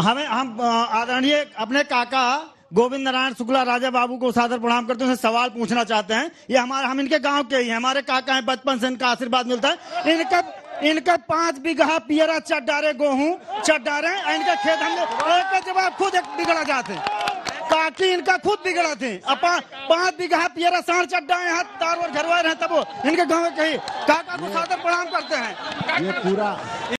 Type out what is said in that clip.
हमें, हम आदरणीय अपने काका गोविंद नारायण शुक्ला राजा बाबू को सादर प्रणाम करते हैं सवाल पूछना चाहते हैं। ये हमारे, हम इनके गाँव के ही हैं, हमारे काका हैं, बचपन से इनका आशीर्वाद मिलता है। इनका इनका पाँच बीघा पियरा चड्डारे गेहूँ, चड्डारे, इनका खेत हमने एक जवाब खुद एक बिगड़ा जाते काकी इनका खुद बिगड़ा थे। अपा, पाँच बीघा पियरा साढ़ चड्डा यहाँ तार और घरवा रहे तब इनके गाँव के ही। काका को सादर प्रणाम करते हैं। ये पूरा